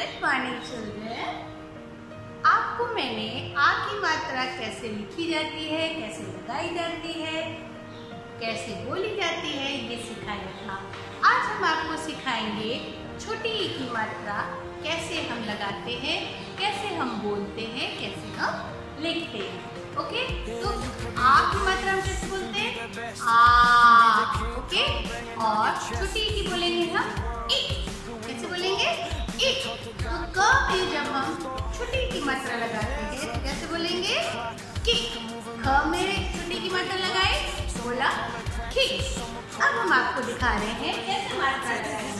Good morning children आपको मैंने आ की मात्रा कैसे लिखी जाती है, कैसे लगाई जाती है, कैसे बोली जाती है, ये सिखाया था। आज हम आपको सिखाएँगे छोटी ई की मात्रा, कैसे हम लगाते हैं, कैसे हम बोलते हैं, कैसे हम लिखते हैं। मात्रा लगाते हैं। कैसे बोलेंगे? कि ख में चुन्नी की मात्रा लगाए। बोला ठीक अब हम आपको दिखा रहे हैं कैसे मात्रा लगाएँगे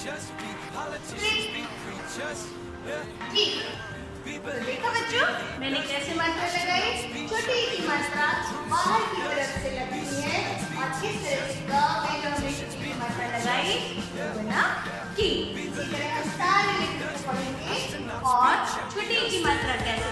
preachers, be politicians, be preachers. बच्चों मैंने कैसे मात्रा लगाई? छोटी की मात्रा बाहर की तरफ़ से है। और किस तरह से ग में जो हमने छोटी की मात्रा लगाई। बना की इसी तरह हम सारे पढ़ेंगे और छोटी की मात्रा कैसे